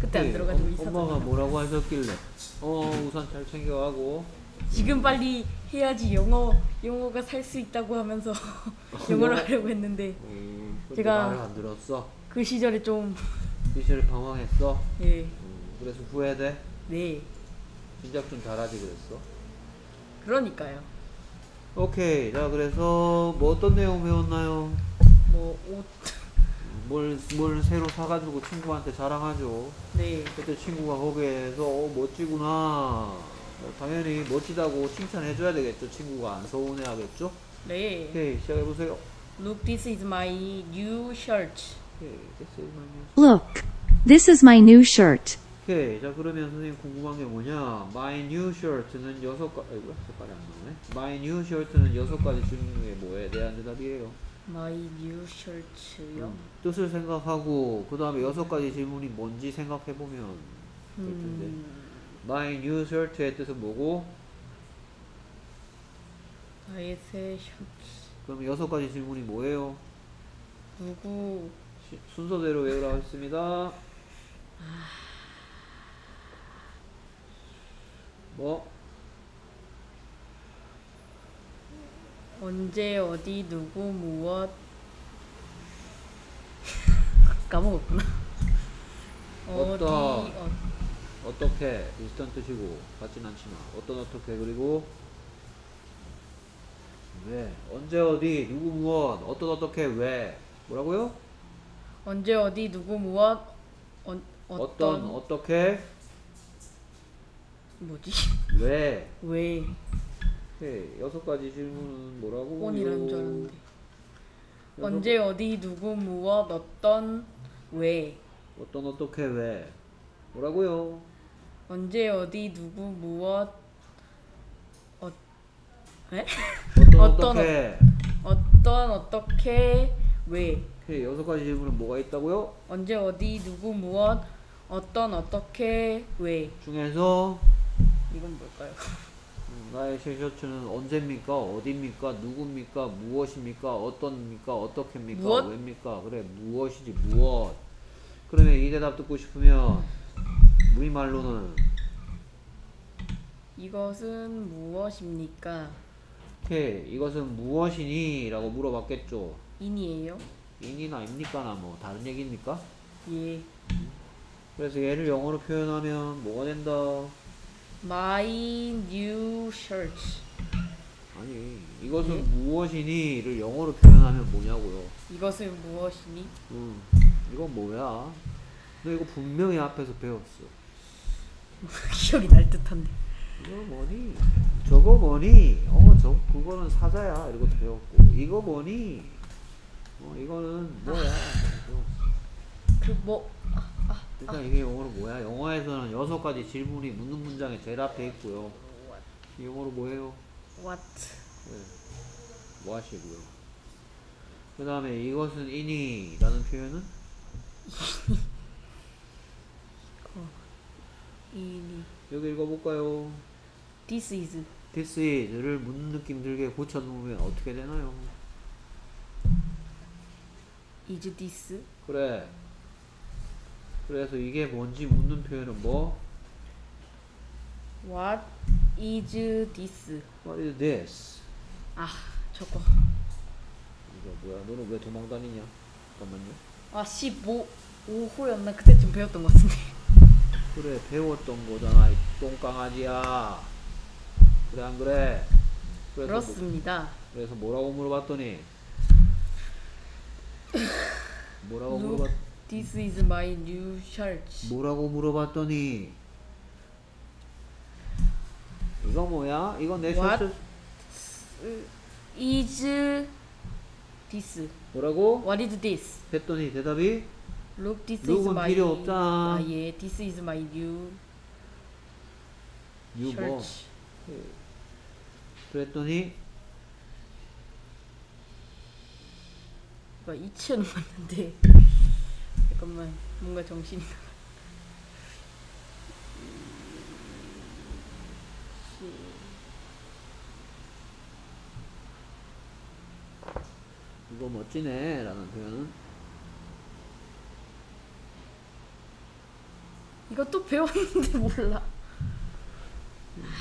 그때 안 네, 들어가지고 엄- 있었던 엄마가 거. 뭐라고 하셨길래 어 우산 잘 챙겨가고 지금 빨리 해야지 영어 영어가 살 수 있다고 하면서 영어를 영어? 하려고 했는데 음, 근데 제가- 말을 안 들었어 그 시절에 좀 미셸 방황했어 예. 음, 그래서 후회돼 네. 진작 좀 잘하지 그랬어 그러니까요. 오케이 자 그래서 뭐 어떤 내용 배웠나요? 뭐 옷 뭘, 뭘 새로 사가지고 친구한테 자랑하죠 네. 그때 친구가 거기에서 어, 멋지구나 뭐 당연히 멋지다고 칭찬해줘야 되겠죠 친구가 안 서운해 하겠죠 네. 오케이 시작해보세요 Look, this is my new shirt. 오케이 이만요. Look, this is my new shirt. 오케이 자 그러면 선생님 궁금한 게 뭐냐 My new shirt는 여섯 가 아이고 색깔이 안 나오네 My new shirt는 여섯 가지 질문 중에 뭐에 대한 대답이에요 My new shirt요. 음, 뜻을 생각하고 그 다음에 여섯 가지 질문이 뭔지 생각해보면 될 텐데. 음, My new shirt의 뜻은 뭐고? 나의 새 셔츠. 그럼 여섯 가지 질문이 뭐예요? 누구? 시- 순서대로 외우라 했습니다. 뭐 언제 어디 누구 무엇? 까먹었구나. 어디 어떤. 어, 어떻게? 비슷한 뜻이고 같진 않지만. 어떤 어떻게 그리고? 왜? 언제 어디 누구 무엇? 어떤 어떻게 왜? 뭐라고요? 언제 어디 누구 무엇? 어, 어떤? 어떤 어떻게? 뭐지? 왜? 왜 오케이 여섯 가지 질문은 뭐라고? 온이라는 줄 알았는데 여섯- 언제 어디 누구 무엇 어떤 왜 어떤 어떻게 왜 뭐라고요? 언제 어디 누구 무엇 어 에? 어떤 어떤 어떻게 어떤 어떻게 왜 오케이 여섯 가지 질문은 뭐가 있다고요? 언제 어디 누구 무엇 어떤 어떻게 왜 중에서 이건 뭘까요? 음, 나의 셔츠는 언제입니까? 어디입니까? 누굽니까? 무엇입니까? 어떤입니까? 어떻게입니까? 무엇? 왜입니까? 그래 무엇이지 무엇 그러면 이 대답 듣고 싶으면 우리말로는 이것은 무엇입니까? 오케이 이것은 무엇이니? 라고 물어봤겠죠 인이에요? 인이나 입니까나 뭐 다른 얘기입니까? 예. 그래서 얘를 영어로 표현하면 뭐가 된다? My new shirt. 아니 이것은 예? 무엇이니?를 영어로 표현하면 뭐냐고요 이것은 무엇이니? 음, 이건 뭐야? 너 이거 분명히 앞에서 배웠어. 기억이 날 듯한데. 이거 뭐니? 저거 뭐니? 어, 저 그거는 사자야. 이러고 배웠고. 이거 뭐니? 어, 이거는 뭐야? 그뭐 일단 이게 영어로 뭐야? 영어에서는 여섯 가지 질문이 묻는 문장에 제일 앞에 있고요. 이 영어로 뭐예요? what? 네. 뭐 하시고요. 그 다음에 이것은 이니? 라는 표현은? 이니. 여기 읽어볼까요? This is. this is를 묻는 느낌 들게 고쳐놓으면 어떻게 되나요? is this? 그래. 그래서 이게 뭔지 묻는 표현은 뭐? What is this? What is this? 아 저거. 이거 뭐야? 너는 왜 도망다니냐? 잠깐만요. 아 15, 5호였나 그때쯤 배웠던 것 같은데. 그래 배웠던 거잖아. 이 똥강아지야. 그래 안 그래? 그래서 뭐, 그렇습니다. 그래서 뭐라고 물어봤더니 뭐라고 물어봤 This is my new shirt. 뭐라고 물어봤더니 이거 뭐야? 이거 내 What? 셔츠 Is this? 뭐라고? What is this? 했더니 대답이 Look, this is look은 my. 필요 없잖아. 아 예, this is my new you 뭐 shirt. 그랬더니 이거 이치는 맞는데 잠깐만 뭔가 정신이 나. 이거 멋지네 라는 표현은 이것도 배웠는데 몰라.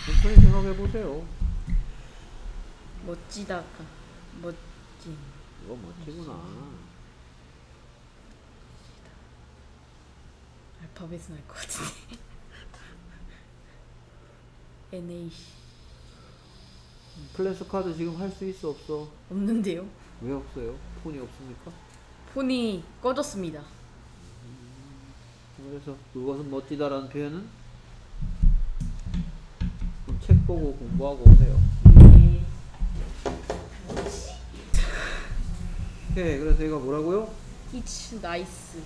천천히 생각해 보세요. 멋지다가 멋진. 이거 멋지구나. 알파벳은 알것 같은데. NAC 클래스 카드 지금 할 수 있어 없어? 없는데요? 왜 없어요? 폰이 없습니까? 폰이 꺼졌습니다. 그래서 그것은 멋지다라는 표현은 책 보고 공부하고 오세요. 네. 오케이 그래서 이거 뭐라고요? It's nice.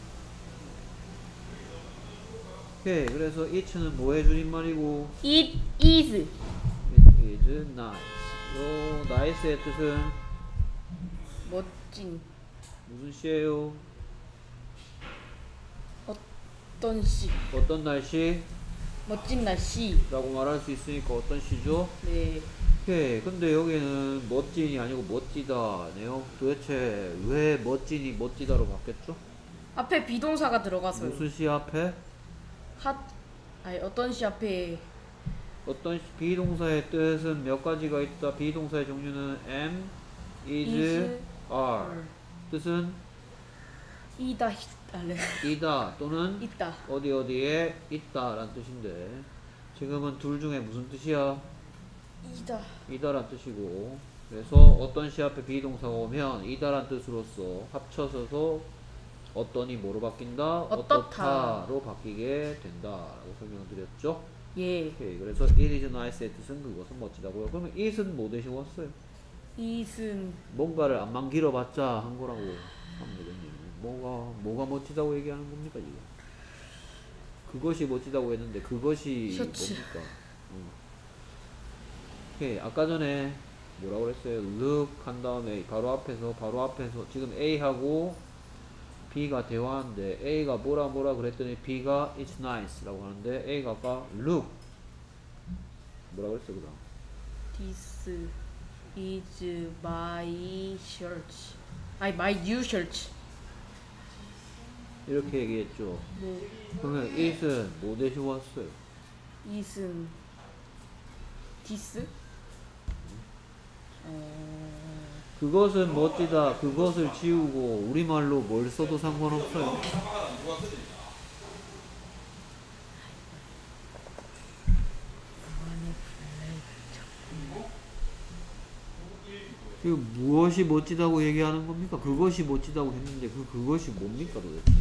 오케이 그래서 it는 뭐의 줄임말이고 It is it is nice. 요 nice의 뜻은 멋진 무슨 시예요? 어떤 시 어떤 날씨? 멋진 날씨. 라고 말할 수 있으니까 어떤 시죠? 네. 오케이 근데 여기는 멋진이 아니고 멋지다네요 도대체 왜 멋진이 멋지다로 바뀌었죠? 앞에 비동사가 들어가서요. 무슨 시 앞에? 핫 아니 어떤 시 앞에 어떤 시- 비동사의 뜻은 몇 가지가 있다 비동사의 종류는 am, is, is, are 뜻은 이다 히 아래 이다 또는 있다. 어디 어디에 있다라는 뜻인데 지금은 둘 중에 무슨 뜻이야? 이다. 이다란 뜻이고 그래서 어떤 시 앞에 비동사가 오면 이다란 뜻으로서 합쳐서서 어떤이 뭐로 바뀐다? 어떻다. 어떻다 로 바뀌게 된다라고 설명을 드렸죠. 예. 오케이 그래서 it is nice의 뜻은 그것은 멋지다고요. 그러면 it은 뭐 대신 왔어요? 이슨 뭔가를 안만 길어봤자 한 거라고 하면 되겠네요. 뭐가 뭐가 멋지다고 얘기하는 겁니까 지금? 그것이 멋지다고 했는데 그것이 셔츠. 뭡니까? 어. 오케이 아까 전에 뭐라고 그랬어요? look 한 다음에 바로 앞에서 바로 앞에서 지금 A하고 B가 대화하는데 A가 뭐라 뭐라 그랬더니 B가 it's nice라고 하는데 A가 아까 look 뭐라 그랬어 그다음 This is my shirt. 아니 my new shirt. 이렇게 얘기했죠. 네. 그러면 it은 뭐 대신 왔어요? it은 this? 어... 그것은 멋지다. 그것을 지우고 우리말로 뭘 써도 상관없어요. 지금 무엇이 멋지다고 얘기하는 겁니까? 그것이 멋지다고 했는데 그 그것이 뭡니까 도대체?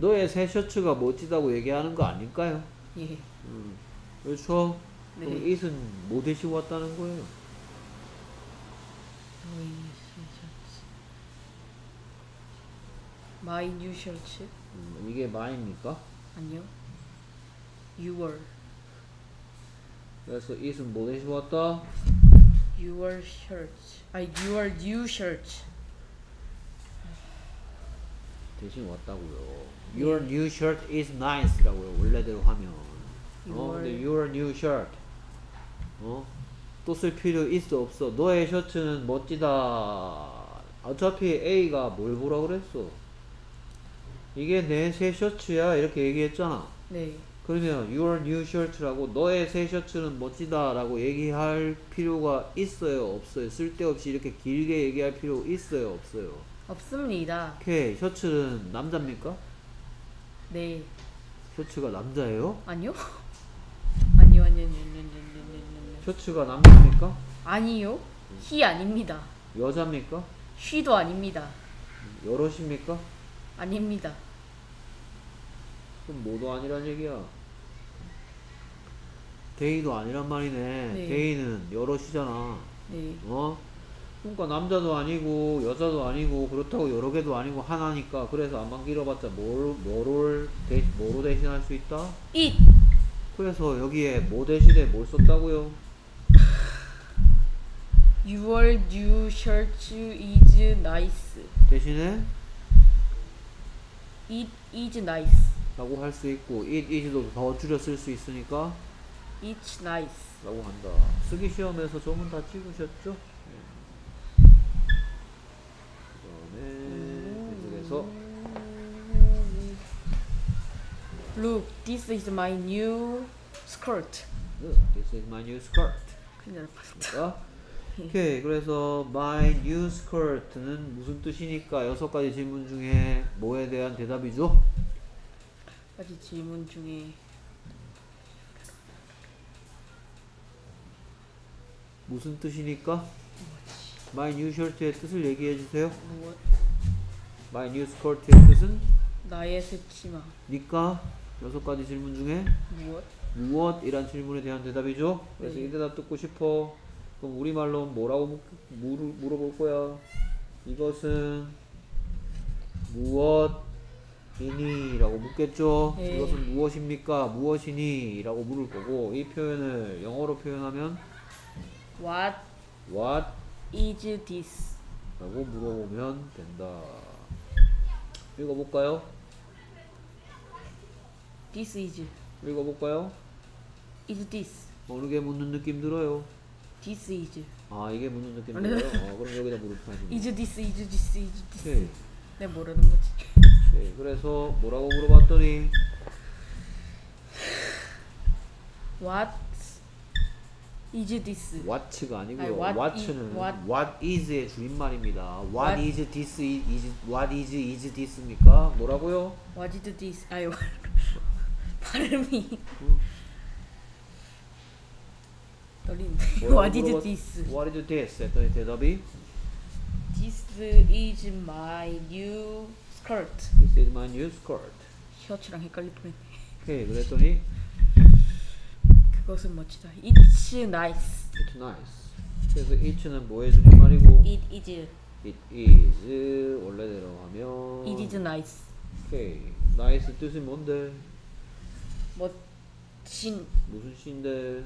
너의 새 셔츠가 멋지다고 얘기하는 거 아닐까요? 예. 음, 그렇죠? 네. 그럼 뭐 대신 왔다는 거예요? 너의 새 셔츠. My new shirt? 음, 이게 my입니까? 아니요. Your 그래서 it은 뭐 대신 왔다? your shirt. 아니 your new shirt. 대신 왔다고요. Your new shirt is nice라고요. 원래대로 하면. 어, Your- 근데 your new shirt. 어? 또 쓸 필요 있어 없어. 너의 셔츠는 멋지다. 어차피 A가 뭘 보라 그랬어. 이게 내 새 셔츠야 이렇게 얘기했잖아. 네. 그러면 your new shirt라고 너의 새 셔츠는 멋지다라고 얘기할 필요가 있어요 없어요 쓸데없이 이렇게 길게 얘기할 필요 있어요 없어요 없습니다. 오케이 셔츠는 남자입니까? 네. 셔츠가 남자예요? 아니요? 아니요, 아니요, 아니요, 아니요, 아니요, 아니요. 셔츠가 남자입니까? 아니요. 히 아닙니다. 여자입니까? 쉬도 아닙니다. 여럿입니까? 아닙니다. 그럼 뭐도 아니란 얘기야 게이도 아니란 말이네 네. 게이는 여럿이잖아 네. 어? 그러니까 남자도 아니고 여자도 아니고 그렇다고 여러 개도 아니고 하나니까 그래서 안만 길어봤자 뭘, 뭐를 대, 뭐로 대신할 수 있다? It 그래서 여기에 뭐 대신에 뭘 썼다고요? your new shirt is nice. 대신에 It is nice. 라고 할 수 있고 it is도 더 줄여 쓸 수 있으니까 It's nice. 라고 한다. 쓰기 시험에서 저문 다 찍으셨죠? 그 계속해서 Look, this is my new skirt. This is my new skirt. 큰일 날 뻔했다. 자, 오케이. 그래서 my new skirt는 무슨 뜻이니까 여섯 가지 질문 중에 뭐에 대한 대답이죠? 가지 질문 중에 무슨 뜻이니까? my new shirt의 뜻을 얘기해 주세요. My new skirt의 뜻은 나의 새 치마. 니까 여섯 가지 질문 중에 무엇? 무엇이란 질문에 대한 대답이죠. 그래서 네. 이 대답 듣고 싶어. 그럼 우리말로 뭐라고 묻, 물을, 물어볼 거야? 이것은 무엇이니? 라고 묻겠죠. 네. 이것은 무엇입니까? 무엇이니? 라고 물을 거고 이 표현을 영어로 표현하면 What what? is this? 라고 물어보면 된다. 읽어볼까요? This is. 읽어볼까요? Is this? 어느 게 묻는 느낌 들어요? This is. 아 이게 묻는 느낌 아니. 들어요? 어, 그럼 여기다 물을 파시면 Is this? Is this? Is this? 오케이. 내 모르는 거지. 네, 그래서 뭐라고 물어봤더니 What is this? what가 아니고요. 아니, what what는 is- what- what is의 줄임말입니다. What, What- is this? Is what is is this입니까? 뭐라고요? What is this? 아유 발음이 떨리는데. 뭐라고 What is this? What is this? 했더니 대답이 This is my new skirt. This is my new skirt. 셔츠랑 헷갈릴 뻔했네. 오케이, 그랬더니 그것은 멋지다. It's nice. It's nice. 그래서 it는 뭐의 줄임말이고 It is. it is 원래대로 하면 It is nice. 오케이, nice 뜻이 뭔데? 멋진 무슨 시인데?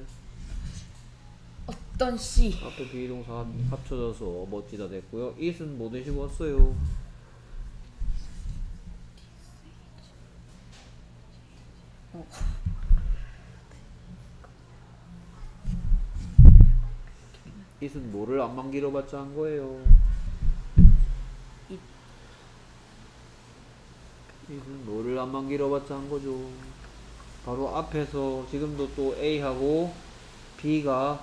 어떤 씨. 앞에 비동사 합- 합쳐져서 멋지다 됐고요. it은 뭐 대시고 왔어요? 어. It은 뭐를 안만 길어봤자 한 거예요? it은 뭐를 안만 길어봤자 한 거죠. 바로 앞에서 지금도 또 A하고 B가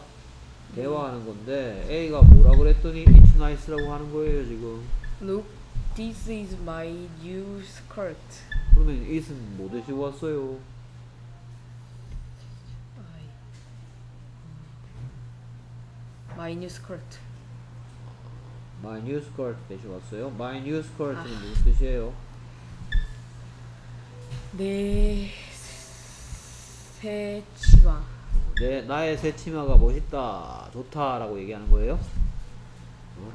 대화하는 건데 A가 뭐라 그랬더니 it's nice라고 하는 거예요 지금. Look, this is my new skirt. 그러면 it은 뭐 대시고 왔어요? 아이. My new skirt. My new skirt 대시고 왔어요. My new skirt는 무슨 뜻이에요? 내 새 치마. 내 나의 새 치마가 멋있다, 좋다라고 얘기하는 거예요. 어?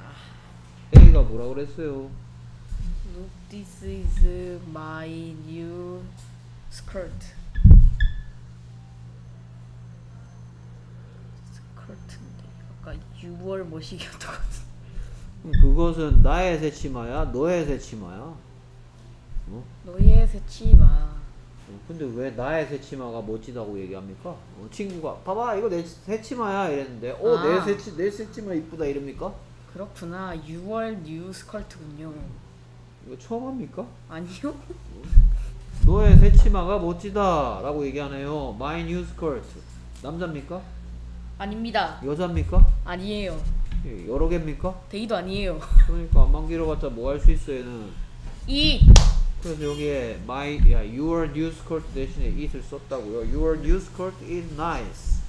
A가 뭐라 그랬어요? Look, this is my new skirt. 스커트인데 아까 6월 뭐시기였던 것 그것은 나의 새 치마야, 너의 새 치마야. 어? 너의 새 치마. 어, 근데 왜 나의 새 치마가 멋지다고 얘기합니까? 어, 친구가 봐봐 이거 내 새 치마야 이랬는데 아. 어내 새치 내 새 치마 이쁘다 이럽니까? 그렇구나. your new skirt군요. 이거 처음 합니까? 아니요? 너의 새 치마가 멋지다 라고 얘기하네요. My new skirt 남자입니까? 아닙니다. 여자입니까? 아니에요. 예, 여러 개입니까? they도 아니에요. 그러니까 안만 길어봤자 뭐할 수 있어 얘는. 이 그래서 여기에 my 야 your new skirt 대신에 it을 썼다고요. Your new skirt is nice.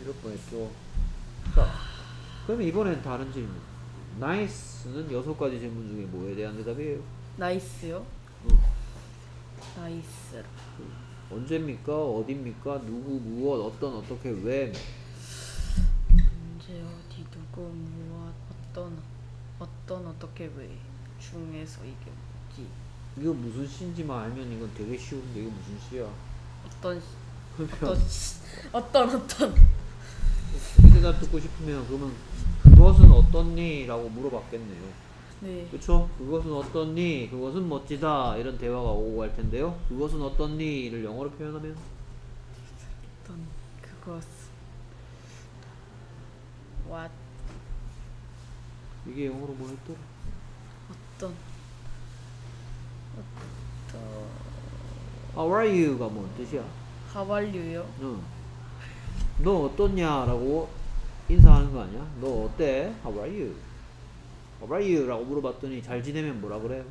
이럴 뻔했죠. 자, 그러면 이번엔 다른 질문. nice는 여섯 가지 질문 중에 뭐에 대한 대답이에요? nice요? 응. nice. 언제입니까? 어디입니까? 누구, 무엇, 어떤, 어떻게, 왜? 언제 어디 누구 무엇 어떤 어떤 어떻게 왜 중에서 이게 뭐지? 이거 무슨 시인지만 알면 이건 되게 쉬운데 이거 무슨 시야? 어떤 시- 그러면 어떤 시- 어떤 어떤 이 대답 듣고 싶으면 그러면 그것은 어떻니? 라고 물어봤겠네요. 네 그쵸? 그것은 어떻니? 그것은 멋지다. 이런 대화가 오고 갈 텐데요. 그것은 어떻니?를 영어로 표현하면 어떤 그것 what 이게 영어로 뭐였더라? 어떤 어떤 How are you가 뭔 뜻이야? How are you요? 응. 너 어떻냐라고 인사하는 거 아니야? 너 어때? How are you? How are you? 라고 물어봤더니 잘 지내면 뭐라 그래요?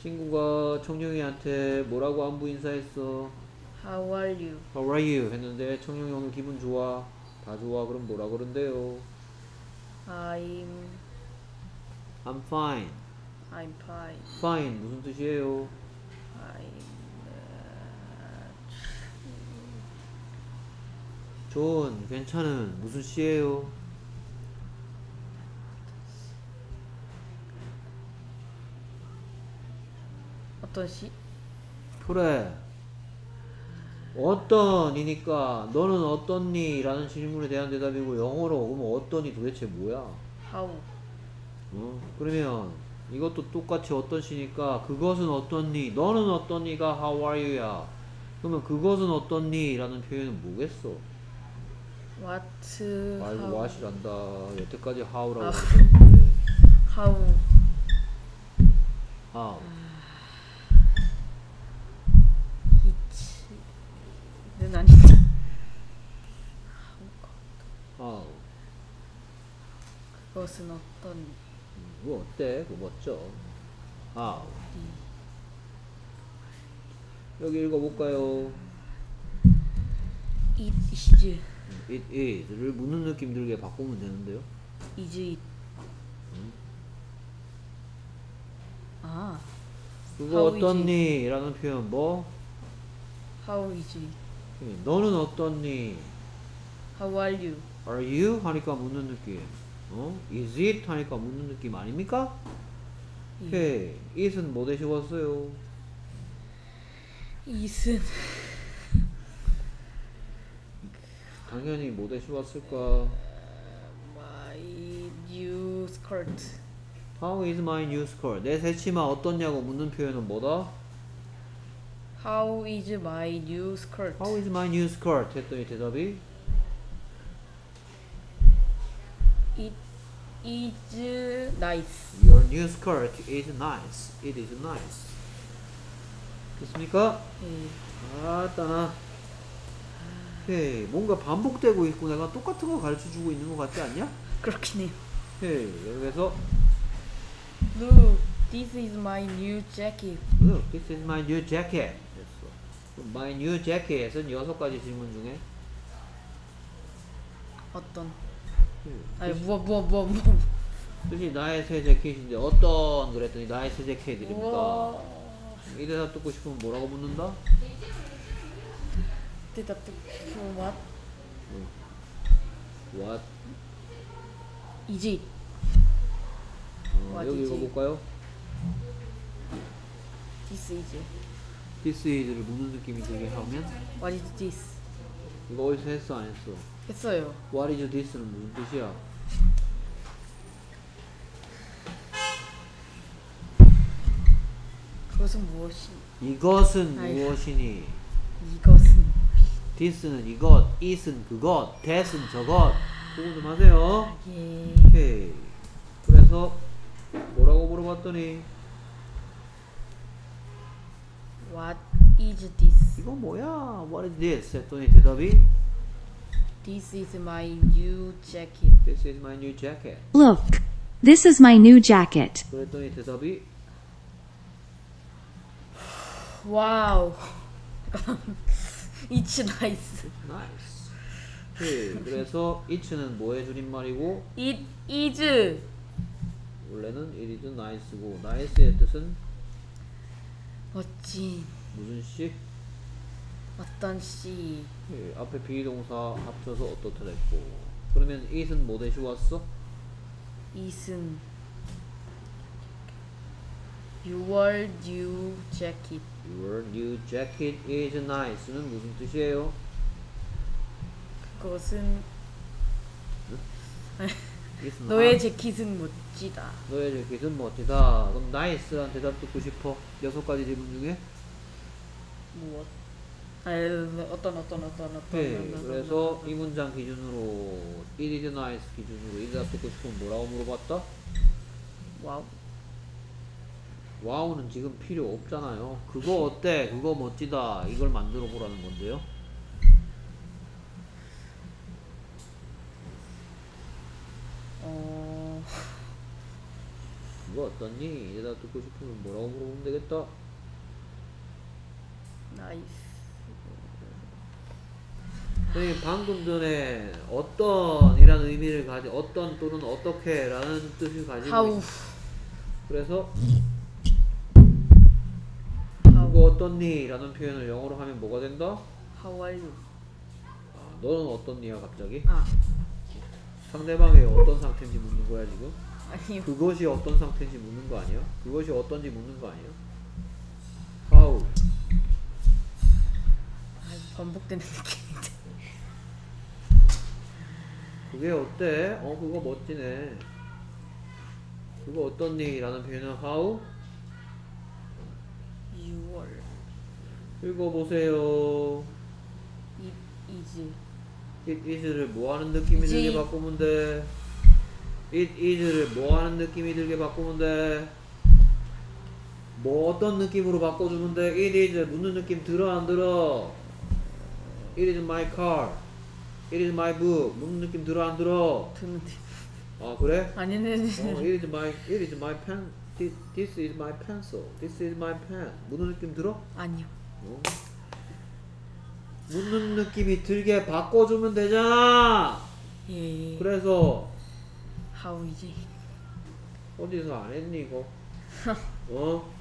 친구가 청룡이한테 뭐라고 안부 인사했어? How are you? How are you? 했는데 청룡이 오늘 기분 좋아? 다 좋아? 그럼 뭐라 그런대요? I'm I'm fine. I'm fine. Fine 무슨 뜻이에요? I'm 좋은, 괜찮은 무슨 시예요? 어떤 시? 그래. 어떤 이니까 너는 어떻니? 라는 질문에 대한 대답이고 영어로 그러면 어떤이 도대체 뭐야? How? 어? 그러면 이것도 똑같이 어떤 시니까 그것은 어떻니? 너는 어떻니가 how are you야. 그러면 그것은 어떻니? 라는 표현은 뭐겠어? What? 아이고 how? what이란다. 여태까지 how라고 아. 그랬는데 How? how. 이치는 아닌데. how. 그것은 어떤 그거 어때? 그거 멋져. how. 여기 읽어볼까요? it is it is를 묻는 느낌 들게 바꾸면 되는데요. is it 아 그거 어떻니? 라는 표현 뭐? how is it 너는 어떻니? how are you Are you? 하니까 묻는 느낌. 어? Is it? 하니까 묻는 느낌 아닙니까? 예. 오케이. it은 뭐 대신 왔어요? it은 당연히 뭐 대신 왔을까? my new skirt How is my new skirt? 내 새 치마 어떻냐고 묻는 표현은 뭐다? how is my new skirt How is my new skirt? 했더니 대답이 it is nice Your new skirt is nice. It is nice. 됐습니까? 예. 아따나 헤이 뭔가 반복되고 있고 내가 똑같은 거 가르쳐 주고 있는 것 같지 않냐? 그렇긴 해요 헤이 그래서 look this is my new jacket Look, this is my new jacket 됐어 My new jacket은 여섯 가지 질문 중에 어떤 아니 뜻이- 무엇 무엇 무엇 무엇 뜻이 나의 새 재킷인데 어떤 그랬더니 나의 새 재킷이니까 우와 이 대답 듣고 싶으면 뭐라고 묻는다? 대답 듣고 what What? it 어, What 여기 is it? 읽어볼까요? this is This is를 묻는 느낌이 들게 하면 what is this 이거 어디서 했어 안 했어? 했어요 What is this는 무슨 뜻이야? 그것은 무엇이 이것은 아이고. 무엇이니? 이것은 this는 이것, it은 그것, that은 저것. 구분 좀 하세요. 예 오케이. 그래서 뭐라고 물어봤더니 what is this 이거 뭐야? What is this? 했더니 대답이 this is my new jacket This is my new jacket. Look. This is my new jacket. 그랬더니 대답이 wow it's nice nice. 오케이. 그래서 it는 뭐의 줄임말이고 it is 원래는 it is nice고 nice의 뜻은 멋진 무슨 시? 어떤 시 예, 앞에 비동사 합쳐서 어떻다 됐고 그러면 it은 뭐 대시 왔어? it은 your new jacket Your new jacket is nice는 무슨 뜻이에요? 그것은 It's 너의. 재킷은 멋지다 너의 재킷은 멋지다. 그럼 nice란 대답 듣고 싶어. 여섯 가지 질문 중에 무엇 아, 어떤 어떤 어떤 어떤 네, 어떤, 그래서 어떤, 이 문장 기준으로 it is nice 기준으로 이 대답 듣고 싶으면 뭐라고 물어봤다? wow wow는 지금 필요 없잖아요. 그거 어때? 그거 멋지다. 이걸 만들어 보라는 건데요. 어 그거 어떻니? 이 대답 듣고 싶으면 뭐라고 물어보면 되겠다. nice 선생님 방금 전에 어떤이라는 의미를 가지 어떤 또는 어떻게라는 뜻을 가지고 그래서 그거 어떻니라는 표현을 영어로 하면 뭐가 된다? How are you 아, 너는 어떻니야 갑자기? 아 상대방이 어떤 상태인지 묻는 거야 지금? 아니요 그것이 어떤 상태인지 묻는 거 아니야? 그것이 어떤지 묻는 거 아니야? How? 아, 반복되는 느낌인데 그게 어때? 어 그거 멋지네. 그거 어떻니? 라는 표현은 how? 6월 읽어보세요. 이 이지 It is를 뭐 하는 느낌이 이지. 들게 바꾸면 돼? It is를 뭐 하는 느낌이 들게 바꾸면 돼? 뭐 어떤 느낌으로 바꿔주면 돼? It is 묻는 느낌 들어 안 들어? It is my car. It is my book. 묻는 느낌 들어 안 들어? 드는데 아 그래? 아니네 어, it is my it is my pen. This, this is my pencil. This is my pen. 묻는 느낌 들어? 아니요 어? 묻는 느낌이 들게 바꿔주면 되잖아. 예 그래서 How is it 어디서 안 했니 이거? 어?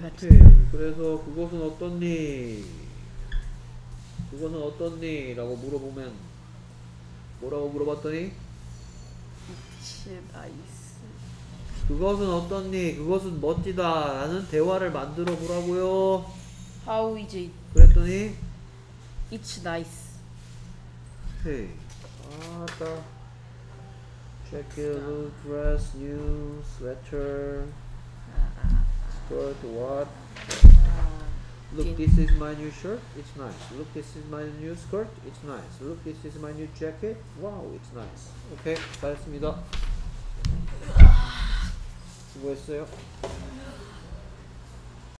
같이 오케이. 그래서 그것은 어떻니? 그것은 어떻니? 라고 물어보면 뭐라고 물어봤더니? It's nice 그것은 어떻니? 그것은 멋지다 라는 대화를 만들어 보라고요. How is it 그랬더니? 이츠 나이스 Hey, 아따. Check your new dress, new sweater, skirt, what? 아, Look, 긴- this is my new shirt. It's nice. Look, this is my new skirt. It's nice. Look, this is my new jacket. Wow, it's nice. 오케이, 잘했습니다. 수고했어요.